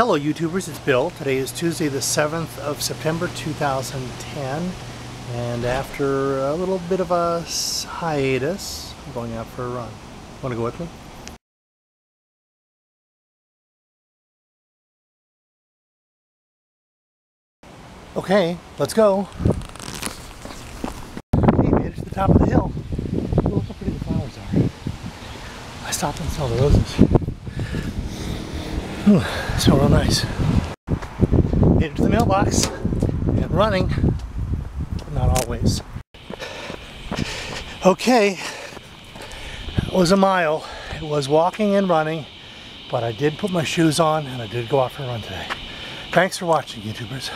Hello YouTubers, it's Bill. Today is Tuesday the 7th of September 2010 and after a little bit of a hiatus, I'm going out for a run. Want to go with me? Okay, let's go. Okay, made it to the top of the hill. Look how pretty the flowers are. I stopped and saw the roses. Ooh, so real nice. Made it to the mailbox and running, but not always. Okay, it was a mile. It was walking and running, but I did put my shoes on and I did go out for a run today. Thanks for watching, YouTubers.